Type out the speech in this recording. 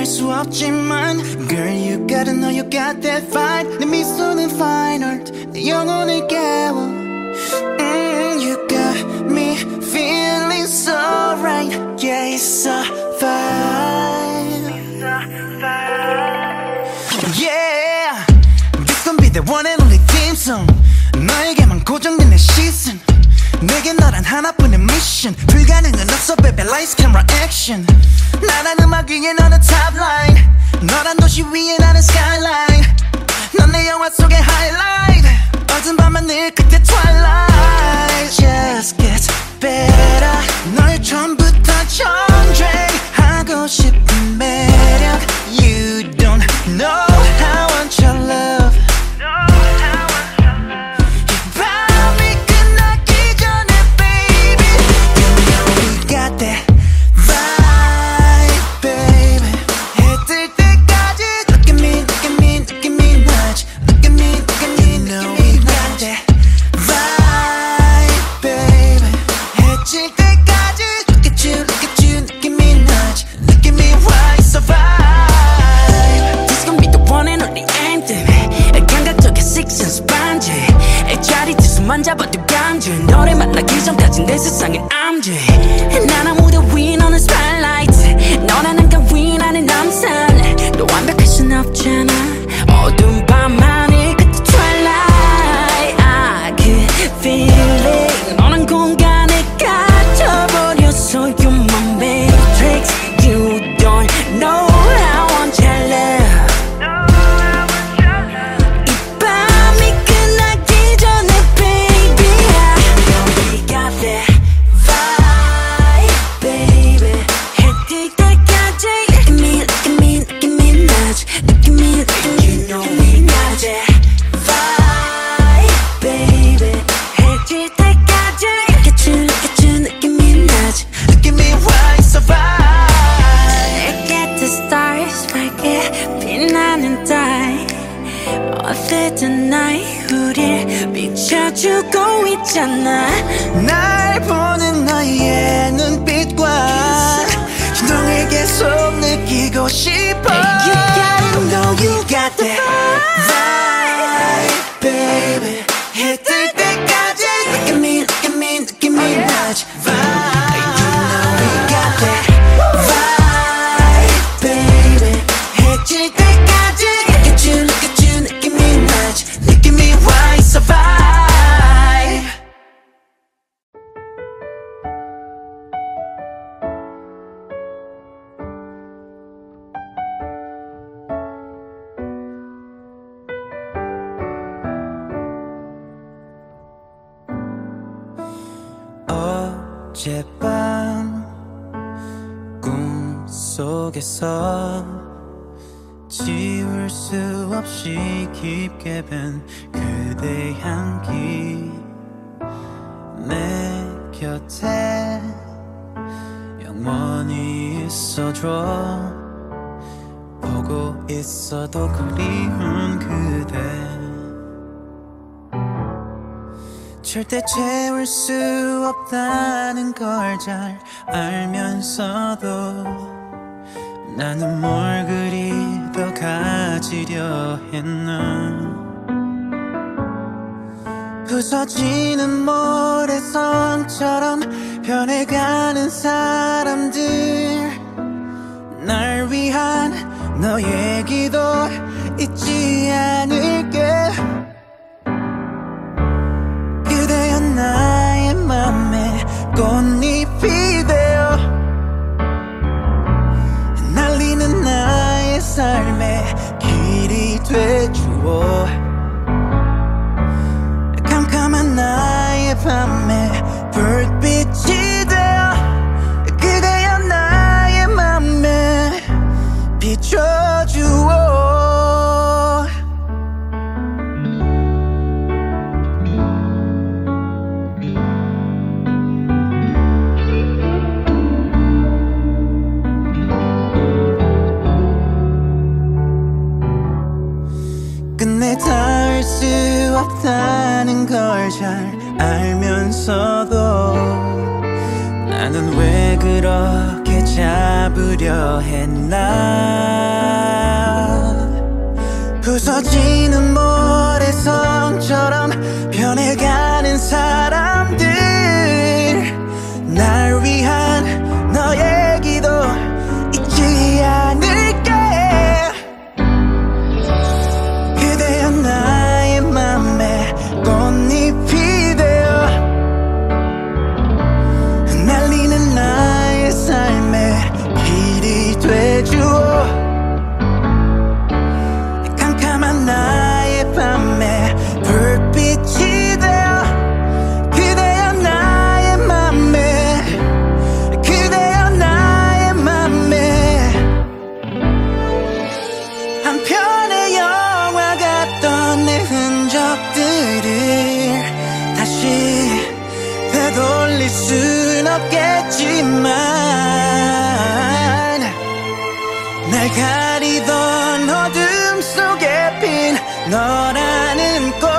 알 수 없지만 Girl you gotta know you got that fight 내 미소는 fine art 내 영혼을 깨워 mm, You got me feeling so right Yeah it's a vibe Yeah This gon' be the one and only theme song 너에게만 고정된 내 시선 내게 너란 하나뿐의 미션 불가능은 없어 baby lights camera action 나란 음악 위에 너는 top line 너란 도시 위에 나는 skyline 넌 내 영화 속의 highlight 어두운 밤하늘 끝에 twilight 나는 무대 위 너는 spotlight. 너는 한강 위 나는 남산 너 완벽할 순 없잖아 빛나는 달 어쨌든 날 우릴. 비춰주고 있잖아. 날 보는 너의 눈빛과 너를 계속 느끼고 싶어 어젯밤 꿈속에서 지울 수 없이 깊게 밴 그대 향기 내 곁에 영원히 있어줘. 보고 있어도 그리운 그대 절대 채울 수 없다는 걸 잘 알면서도 나는 뭘 그리 더 가지려 했나? 부서지는 모래성처럼 변해가는 사람들. 날 위한 너의 기도 잊지 않을 되주어 캄캄한 나의 밤에 없다는 걸 잘 알면서도 나는 왜 그렇게 잡으려 했나? 부서지는 모래성 가리던 어둠 속에 핀 너라는 꽃.